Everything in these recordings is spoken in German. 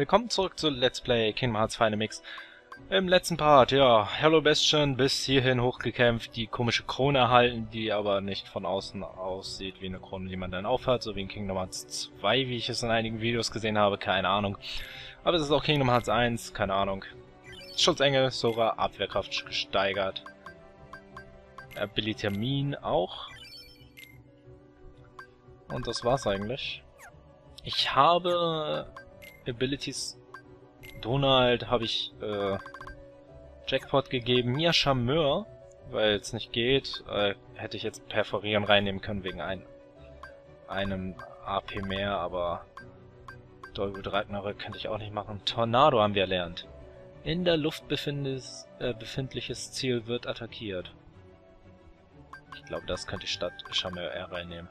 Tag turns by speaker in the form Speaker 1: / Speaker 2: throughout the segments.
Speaker 1: willkommen zurück zu Let's Play Kingdom Hearts Final Mix. Im letzten Part, ja, Hello Bastion bis hierhin hochgekämpft, die komische Krone erhalten, die aber nicht von außen aussieht wie eine Krone, die man dann aufhat, so wie in Kingdom Hearts 2, wie ich es in einigen Videos gesehen habe, keine Ahnung. Aber es ist auch Kingdom Hearts 1, keine Ahnung. Schutzengel, Sora, Abwehrkraft gesteigert. Abilitamin auch. Und das war's eigentlich. Ich habe Abilities Donald habe ich äh, Jackpot gegeben. Mir Charmeur, weil es nicht geht, äh, hätte ich jetzt Perforieren reinnehmen können wegen ein, einem AP mehr, aber Dolwood Ragnarök könnte ich auch nicht machen. Tornado haben wir erlernt. In der Luft befindes, äh, befindliches Ziel wird attackiert. Ich glaube, das könnte ich statt Charmeur R reinnehmen.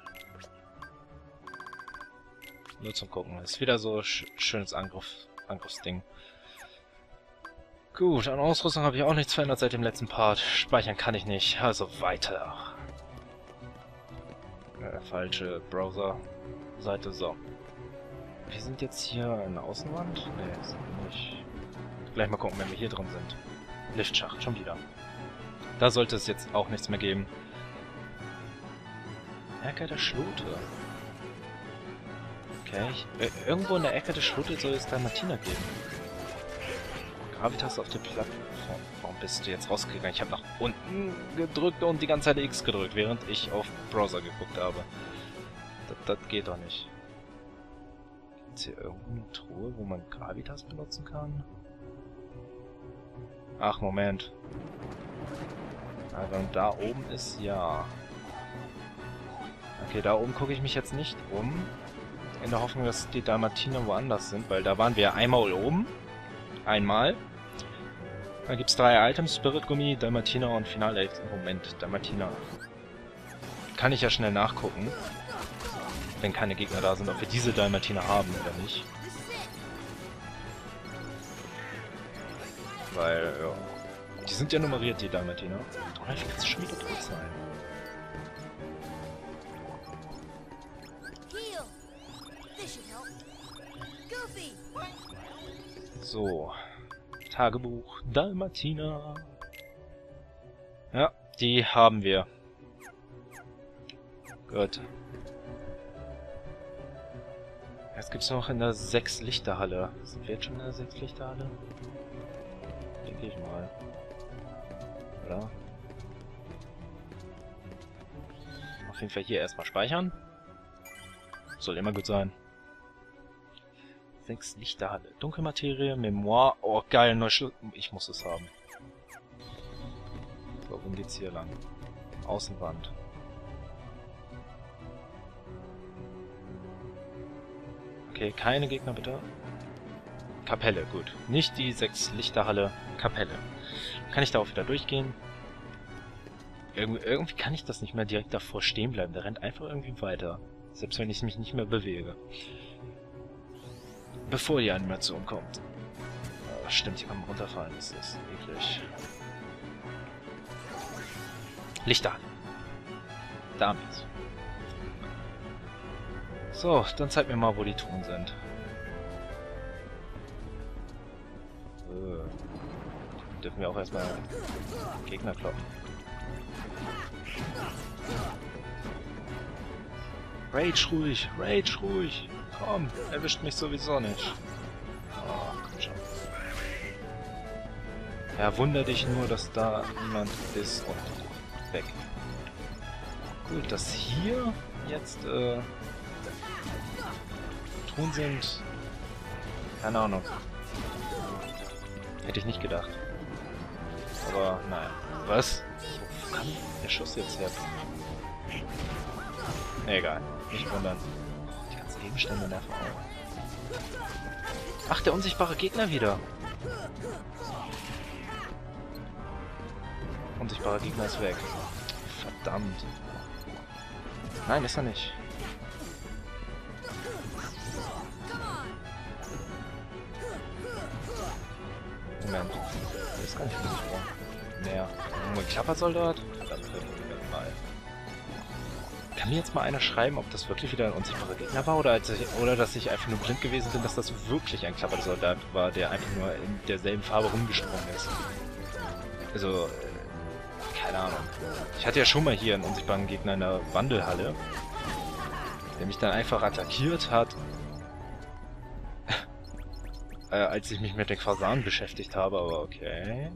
Speaker 1: Nur zum Gucken. Ist wieder so sch schönes Angriff, Angriffsding. Gut, an Ausrüstung habe ich auch nichts verändert seit dem letzten Part. Speichern kann ich nicht, also weiter. Äh, falsche Browser-Seite, so. Wir sind jetzt hier in der Außenwand? Ne, sind wir nicht. Gleich mal gucken, wenn wir hier drin sind. Liftschacht, schon wieder. Da sollte es jetzt auch nichts mehr geben. Erker der Schlote. Okay, ich, äh, irgendwo in der Ecke des Schlotes soll es da Martina geben. Gravitas auf der Plattform. Warum bist du jetzt rausgegangen? Ich habe nach unten gedrückt und die ganze Zeit X gedrückt, während ich auf Browser geguckt habe. Das, das geht doch nicht. Gibt's hier irgendeine Truhe, wo man Gravitas benutzen kann? Ach, Moment. Also, und da oben ist ja... Okay, da oben gucke ich mich jetzt nicht um in der Hoffnung, dass die Dalmatiner woanders sind, weil da waren wir einmal oben. Einmal. Da gibt's drei Items, Spirit Gummi, Dalmatiner und Finale. Moment, Dalmatiner. Kann ich ja schnell nachgucken. Wenn keine Gegner da sind, ob wir diese Dalmatiner haben oder nicht. Weil, ja. Die sind ja nummeriert, die Dalmatiner. Oder vielleicht wird es schon wieder tot sein. So. Tagebuch Dalmatina. Ja, die haben wir. Gut. Jetzt gibt's noch in der sechs Lichterhalle. Sind wir jetzt schon in der sechs Lichterhalle? Denke ich mal. Oder? Auf jeden Fall hier erstmal speichern. Soll immer gut sein. Sechs Lichterhalle. Dunkelmaterie, Memoir. Oh, geil, Neuschl Ich muss es haben. So, wohin geht's hier lang? Außenwand. Okay, keine Gegner bitte. Kapelle, gut. Nicht die sechs Lichterhalle, Kapelle. Kann ich da auch wieder durchgehen? Irgendwie kann ich das nicht mehr direkt davor stehen bleiben. Der rennt einfach irgendwie weiter. Selbst wenn ich mich nicht mehr bewege bevor die Animation kommt. Oh, stimmt, hier kann man runterfallen, das ist eklig. Lichter. Damit. So, dann zeig mir mal, wo die Truhen sind. Äh, dürfen wir auch erstmal Gegner kloppen. Rage ruhig, Rage ruhig. Komm, erwischt mich sowieso nicht. Oh, komm schon. Ja, wunder dich nur, dass da niemand ist und weg. Gut, dass hier jetzt äh, Truhen sind. Keine Ahnung. Hätte ich nicht gedacht. Aber naja. Was? Wo kam der Schuss jetzt her? Egal. Nicht wundern. Gegenstände nerven auch. Ach, der unsichtbare Gegner wieder. Unsichtbarer Gegner ist weg. Verdammt. Nein, ist er nicht. Moment. Der ist gar nicht unsichtbar. Mehr. Ein Klappersoldat? Verdammt. Kann jetzt mal einer schreiben, ob das wirklich wieder ein unsichtbarer Gegner war oder, als ich, oder dass ich einfach nur blind gewesen bin, dass das wirklich ein Klappersoldat war, der einfach nur in derselben Farbe rumgesprungen ist. Also, äh, keine Ahnung. Ich hatte ja schon mal hier einen unsichtbaren Gegner in der Wandelhalle, der mich dann einfach attackiert hat, äh, als ich mich mit den Fasanen beschäftigt habe, aber okay.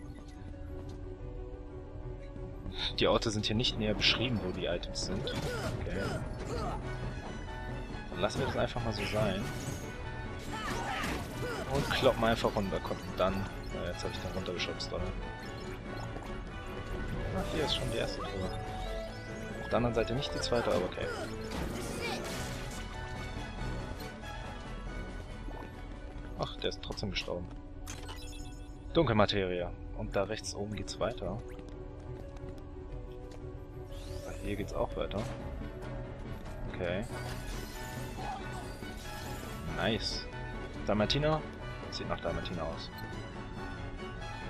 Speaker 1: Die Orte sind hier nicht näher beschrieben, wo die Items sind. Okay. Dann lassen wir das einfach mal so sein. Und kloppen einfach runter. Kommt dann. Ja, jetzt habe ich dann runtergeschubst, oder? Ach, hier ist schon die erste Truhe. Auf der anderen Seite nicht die zweite, aber okay. Ach, der ist trotzdem gestorben. Dunkelmaterie. Und da rechts oben geht's weiter. Hier geht's auch weiter. Okay. Nice. Damartina? Sieht nach Damartina aus.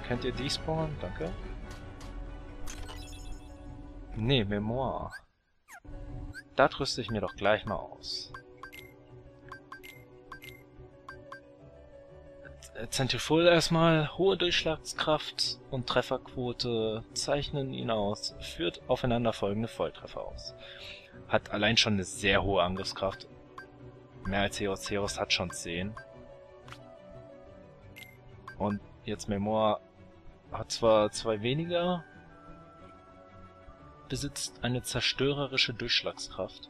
Speaker 1: Kennt ihr die? Danke. Nee, Memoir. Das rüste ich mir doch gleich mal aus. Centrifugal erstmal, hohe Durchschlagskraft und Trefferquote zeichnen ihn aus, führt aufeinanderfolgende Volltreffer aus. Hat allein schon eine sehr hohe Angriffskraft. Mehr als. Heros hat schon 10. Und jetzt Memoir hat zwar zwei weniger, besitzt eine zerstörerische Durchschlagskraft.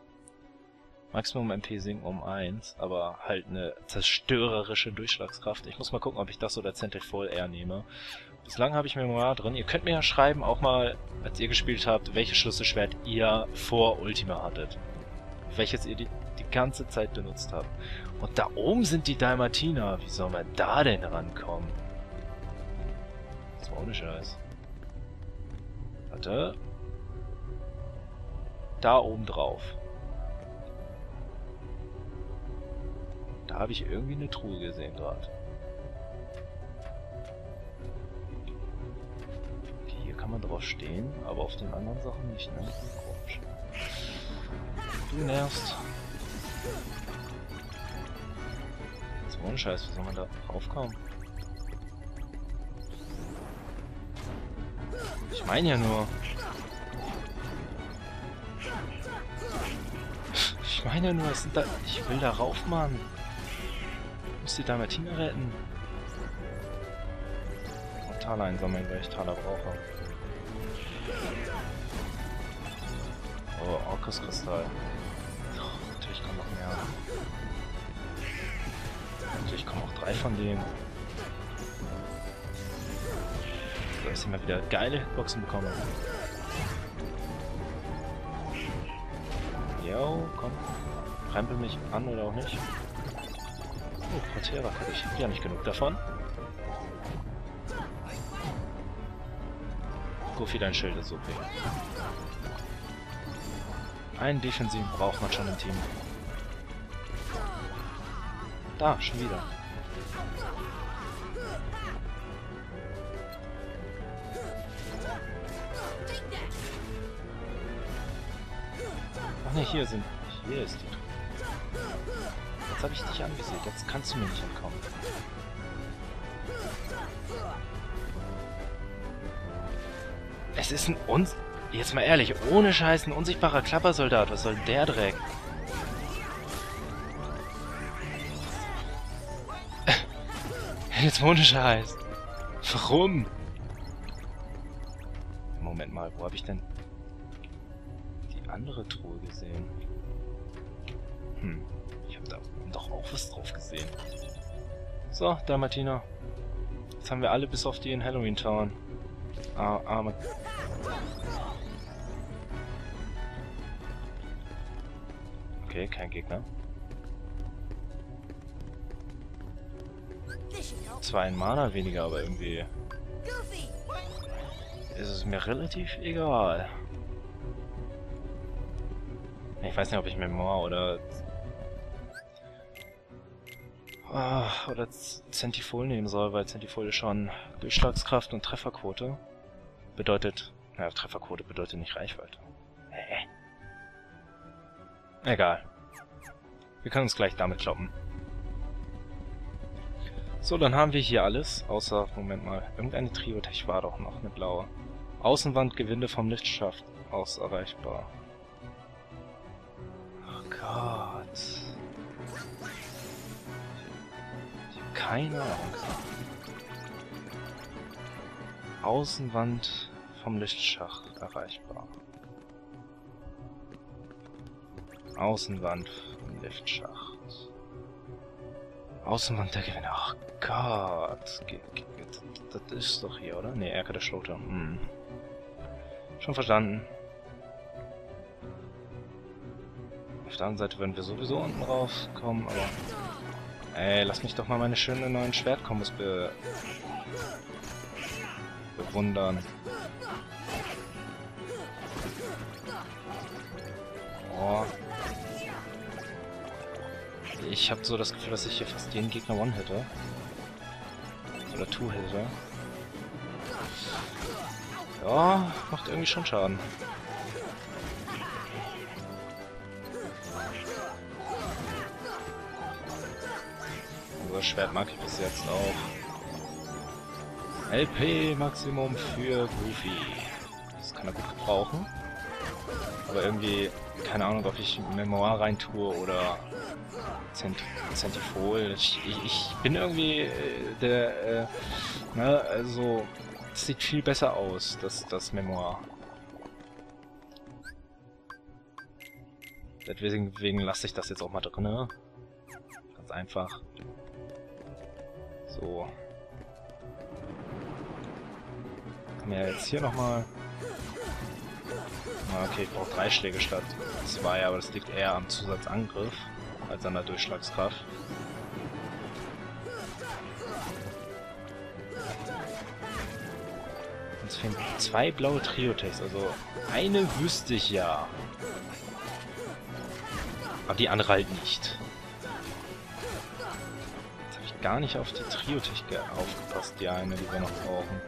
Speaker 1: Maximum MP sinken um 1, aber halt eine zerstörerische Durchschlagskraft. Ich muss mal gucken, ob ich das oder Centrifugal eher nehme. Bislang habe ich Memoir drin. Ihr könnt mir ja schreiben, auch mal, als ihr gespielt habt, welches Schlüsselschwert ihr vor Ultima hattet. Welches ihr die, die ganze Zeit benutzt habt. Und da oben sind die Dalmatiner. Wie soll man da denn rankommen? Das war ohne Scheiß. Warte. Da oben drauf. Habe ich irgendwie eine Truhe gesehen gerade. Hier kann man drauf stehen, aber auf den anderen Sachen nicht, ne? Komisch. Du nervst. So ein Scheiß, wie soll man da raufkommen? Ich meine ja nur. Ich meine ja nur, es sind da. Ich will da rauf, Mann muss die Dalmatiner retten. Und Taler einsammeln, weil ich Taler brauche. Oh, Orkuskristall. Oh, natürlich kommen noch mehr. Natürlich kommen auch drei von denen. So, dass ich mal wieder geile Hitboxen bekomme. Yo, komm. Rempel mich an oder auch nicht. Oh, Protera habe ich ja nicht genug davon. Goofy, dein Schild ist OP. Einen Defensiven braucht man schon im Team. Da, schon wieder. Ach ne, hier sind... Hier ist die habe ich dich anvisiert. Jetzt kannst du mir nicht entkommen. Es ist ein uns... Jetzt mal ehrlich, ohne Scheiß ein unsichtbarer Klappersoldat. Was soll der Dreck? Jetzt ohne Scheiß. Warum? Moment mal, wo habe ich denn die andere Truhe gesehen? Hm auch was drauf gesehen. So, da Martina. Jetzt haben wir alle bis auf die in Halloween Town. Ah, arme. Okay, kein Gegner. Zwar ein Mana weniger, aber irgendwie ist es mir relativ egal. Ich weiß nicht, ob ich Memoir oder Ah, oder Centifol nehmen soll, weil Centifol ist schon Durchschlagskraft und Trefferquote. Bedeutet, naja, Trefferquote bedeutet nicht Reichweite. Hä? Egal. Wir können uns gleich damit kloppen. So, dann haben wir hier alles, außer, Moment mal, irgendeine Triotech war doch noch, eine blaue. Außenwandgewinde vom Lichtschaft aus erreichbar. Oh Gott. Keine Ahnung. Außenwand vom Lichtschacht erreichbar. Außenwand vom Lichtschacht. Außenwand der Gewinner. Ach Gott. Das ist doch hier, oder? Ne, Ärger der Schloter. Hm. Schon verstanden. Auf der anderen Seite würden wir sowieso unten rauskommen, aber... Ey, lass mich doch mal meine schönen neuen Schwertkombos be... bewundern. Oh. Ich habe so das Gefühl, dass ich hier fast jeden Gegner one-hitte. Oder two-hitte. Ja, macht irgendwie schon Schaden. Schwert mag ich bis jetzt auch. LP Maximum für Goofy. Das kann er gut gebrauchen. Aber irgendwie, keine Ahnung, ob ich Memoir rein tue oder Zent Zentifol. Ich, ich, ich, bin irgendwie äh, der, äh, ne, also das sieht viel besser aus, das, das Memoir. Deswegen, lasse ich das jetzt auch mal drin. Ganz einfach. So. Haben wir jetzt hier nochmal. Ah, okay, ich brauche drei Schläge statt zwei, aber das liegt eher am Zusatzangriff als an der Durchschlagskraft. Uns fehlen zwei blaue Triotechs, also eine wüsste ich ja. Aber die andere halt nicht. Gar nicht auf die Triotech aufgepasst, die eine, die wir noch brauchen.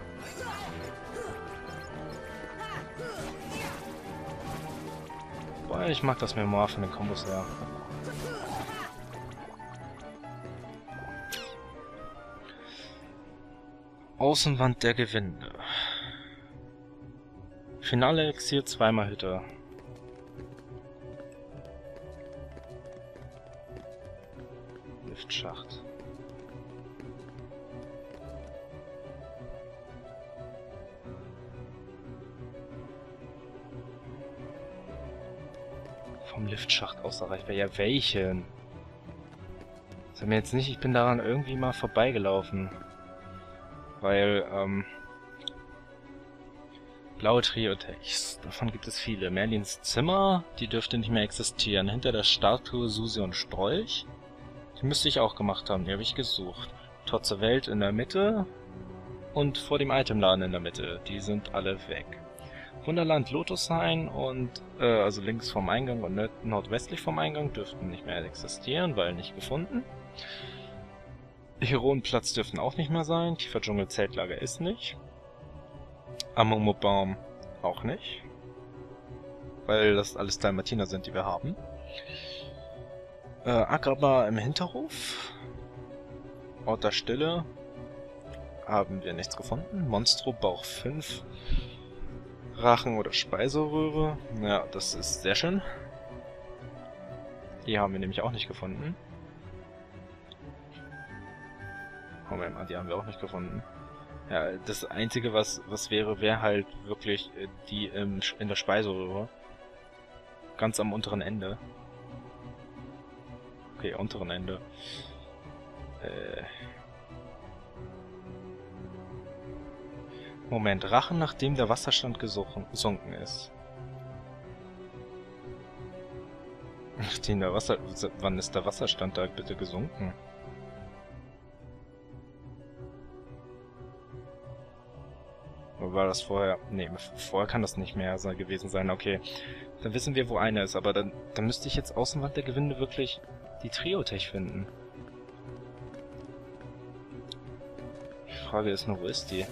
Speaker 1: Boah, ich mag das Memoir von den Kombos her. Außenwand der Gewinde. Finale Elixier zweimal Hütte. Vom Liftschacht aus erreicht ja welchen? Sag mir jetzt nicht, ich bin daran irgendwie mal vorbeigelaufen weil ähm, blaue Trio-Techs, davon gibt es viele. Merlins Zimmer, die dürfte nicht mehr existieren. Hinter der Statue Susi und Strolch, die müsste ich auch gemacht haben, die habe ich gesucht. Tor zur Welt in der Mitte und vor dem Itemladen in der Mitte, die sind alle weg. Wunderland Lotushain und äh, also links vom Eingang und nordwestlich vom Eingang dürften nicht mehr existieren, weil nicht gefunden. Heroenplatz dürften auch nicht mehr sein. Tiefer Dschungel Zeltlager ist nicht. Amomo-Baum auch nicht. Weil das alles Dalmatiner sind, die wir haben. Äh, Agraba im Hinterhof. Ort der Stille. Haben wir nichts gefunden. Monstro Bauch 5. Rachen oder Speiseröhre. Ja, das ist sehr schön. Die haben wir nämlich auch nicht gefunden. Moment mal, die haben wir auch nicht gefunden. Ja, das Einzige, was, was wäre, wäre halt wirklich äh, die im, in der Speiseröhre. Ganz am unteren Ende. Okay, unteren Ende. Äh. Moment, Rachen, nachdem der Wasserstand gesunken ist. Nachdem der Wasser... Wann ist der Wasserstand da bitte gesunken? war das vorher? Nee, vorher kann das nicht mehr gewesen sein. Okay, dann wissen wir, wo einer ist. Aber dann, dann müsste ich jetzt Außenwand der Gewinde wirklich die Triotech finden. Die Frage ist nur, wo ist die?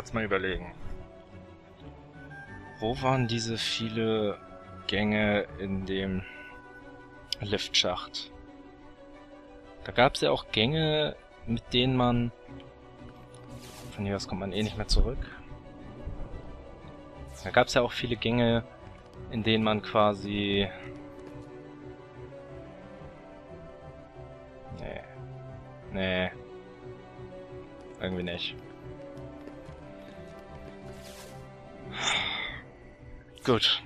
Speaker 1: Kurz mal überlegen. Wo waren diese viele Gänge in dem Liftschacht? Da gab es ja auch Gänge, mit denen man... Von hier aus kommt man eh nicht mehr zurück. Da gab es ja auch viele Gänge, in denen man quasi... Nee. Nee. Irgendwie nicht. Gut.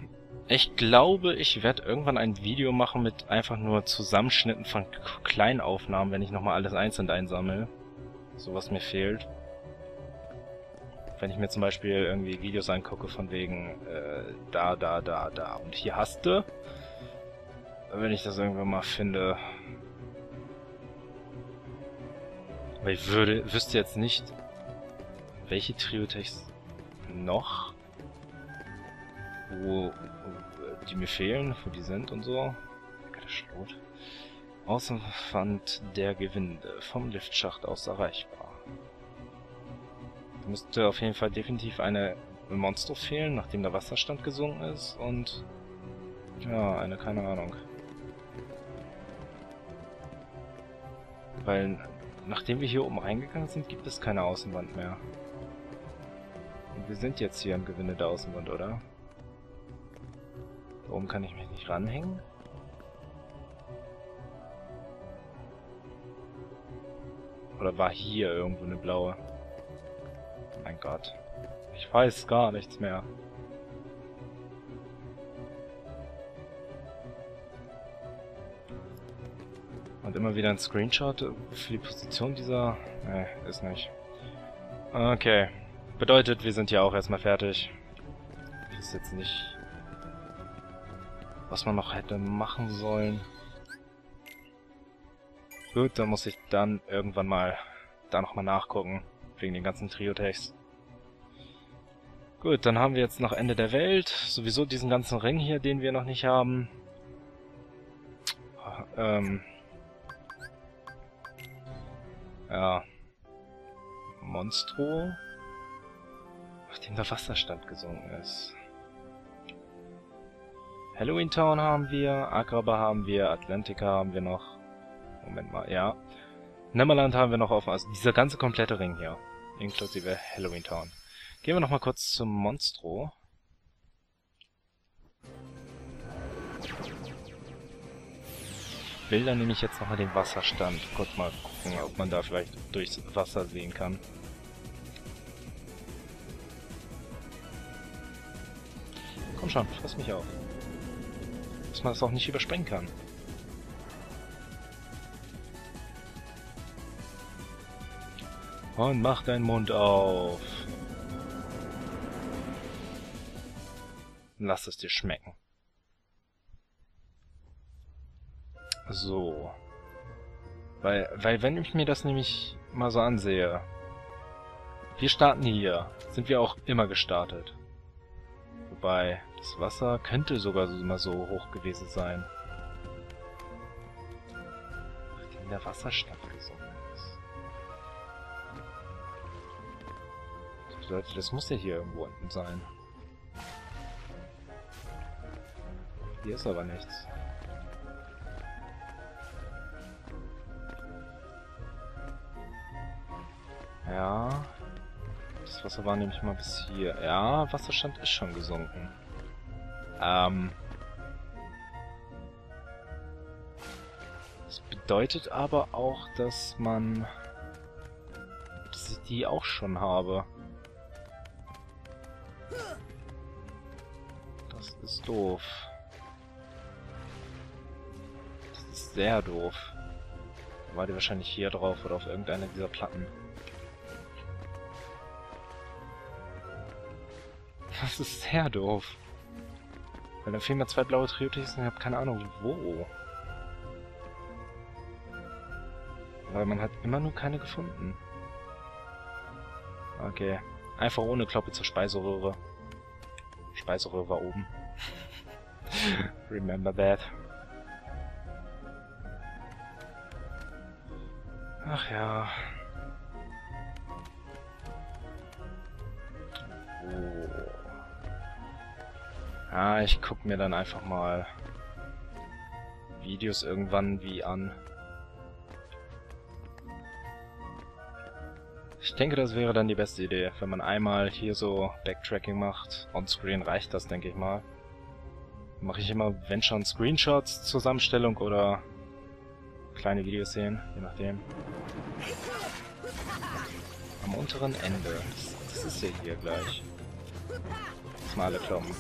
Speaker 1: Ich glaube, ich werde irgendwann ein Video machen mit einfach nur Zusammenschnitten von Kleinaufnahmen, wenn ich nochmal alles einzeln einsammle. So was mir fehlt. Wenn ich mir zum Beispiel irgendwie Videos angucke von wegen äh, da, da, da, da und hier hast du. Wenn ich das irgendwann mal finde. Aber ich würde, wüsste jetzt nicht, welche Triotechs noch wo, die mir fehlen, wo die sind und so. Schrot. Außenwand der Gewinde, vom Liftschacht aus erreichbar. Da müsste auf jeden Fall definitiv eine Monster fehlen, nachdem der Wasserstand gesunken ist und ja, eine, keine Ahnung. Weil nachdem wir hier oben reingegangen sind, gibt es keine Außenwand mehr. Und wir sind jetzt hier im Gewinde der Außenwand, oder? Da oben kann ich mich nicht ranhängen. Oder war hier irgendwo eine blaue? Mein Gott. Ich weiß gar nichts mehr. Und immer wieder ein Screenshot für die Position dieser... Ne, ist nicht. Okay. Bedeutet, wir sind ja auch erstmal fertig. Weiß jetzt nicht, was man noch hätte machen sollen. Gut, dann muss ich dann irgendwann mal da nochmal nachgucken. Wegen den ganzen Trio-Techs. Gut, dann haben wir jetzt noch Ende der Welt. Sowieso diesen ganzen Ring hier, den wir noch nicht haben. Ähm. Ja. Monstro. Nachdem der Wasserstand gesunken ist. Halloween Town haben wir, Agraba haben wir, Atlantica haben wir noch. Moment mal, ja. Neverland haben wir noch offen, also dieser ganze komplette Ring hier. Inklusive Halloween Town. Gehen wir nochmal kurz zum Monstro. Will dann nämlich jetzt nochmal den Wasserstand. Kurz mal gucken, ob man da vielleicht durchs Wasser sehen kann. Komm schon, fass mich auf dass man das auch nicht überspringen kann. Und mach deinen Mund auf. Lass es dir schmecken. So. Weil, weil wenn ich mir das nämlich mal so ansehe. Wir starten hier. Sind wir auch immer gestartet. Wobei, das Wasser könnte sogar immer so hoch gewesen sein. Nachdem der Wasserstand gesunken ist. Das bedeutet, das muss ja hier irgendwo unten sein. Hier ist aber nichts. Ja. Das Wasser war nämlich mal bis hier. Ja, Wasserstand ist schon gesunken. Ähm, das bedeutet aber auch, dass man... dass ich die auch schon habe. Das ist doof. Das ist sehr doof. War die wahrscheinlich hier drauf oder auf irgendeiner dieser Platten. Das ist sehr doof. Weil da fehlen mir zwei blaue Triotis und ich habe keine Ahnung wo. Weil man hat immer nur keine gefunden. Okay. Einfach ohne Kloppe zur Speiseröhre. Speiseröhre war oben. Remember that. Ach ja. Ja, ich guck mir dann einfach mal Videos irgendwann wie an. Ich denke, das wäre dann die beste Idee, wenn man einmal hier so Backtracking macht. On-Screen reicht das, denke ich mal. Mache ich immer, wenn schon, Screenshots, Zusammenstellung oder kleine Videos sehen, je nachdem. Am unteren Ende. Das, das ist ja hier gleich. Smale Klompen.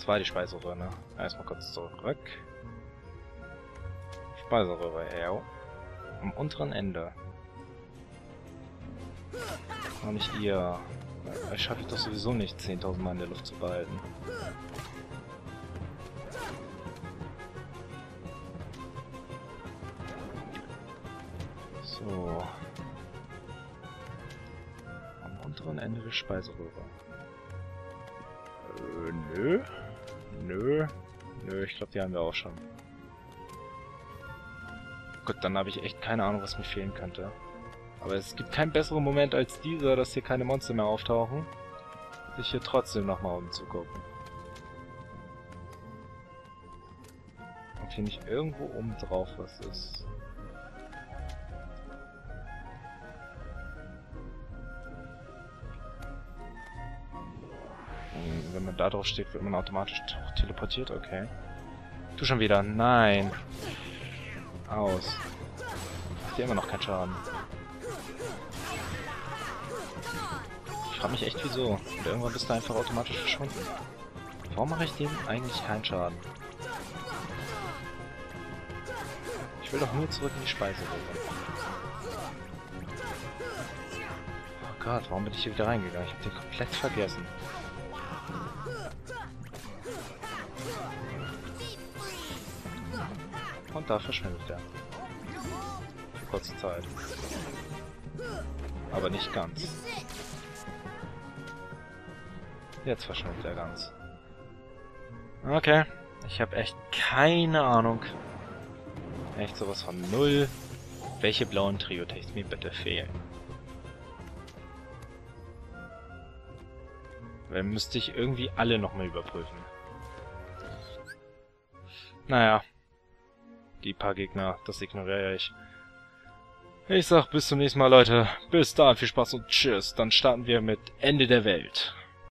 Speaker 1: Das war die Speiseröhre, ne? Erstmal kurz zurück. Speiseröhre, ja. Am unteren Ende. War nicht ihr. Ich schaffe doch sowieso nicht, 10.000 Mal in der Luft zu behalten. So. Am unteren Ende der Speiseröhre. Äh, nö. Nö. Nö, ich glaube, die haben wir auch schon. Gut, dann habe ich echt keine Ahnung, was mir fehlen könnte. Aber es gibt keinen besseren Moment als dieser, dass hier keine Monster mehr auftauchen, sich hier trotzdem nochmal umzugucken. Ob hier nicht irgendwo oben drauf was ist. Da drauf steht, wird man automatisch teleportiert, okay. Du schon wieder, nein. Aus. Macht dir immer noch keinen Schaden. Ich frage mich echt wieso. Und irgendwann bist du einfach automatisch verschwunden. Warum mache ich dem eigentlich keinen Schaden? Ich will doch nur zurück in die Speiseröhre. Oh Gott, warum bin ich hier wieder reingegangen? Ich hab den komplett vergessen. Und da verschwindet er. Für kurze Zeit. Aber nicht ganz. Jetzt verschwindet er ganz. Okay. Ich habe echt keine Ahnung. Echt sowas von null. Welche blauen Trio-Techs mir bitte fehlen. Dann müsste ich irgendwie alle nochmal überprüfen. Naja, die paar Gegner, das ignoriere ich. Ich sag bis zum nächsten Mal, Leute. Bis dahin, viel Spaß und tschüss. Dann starten wir mit Ende der Welt.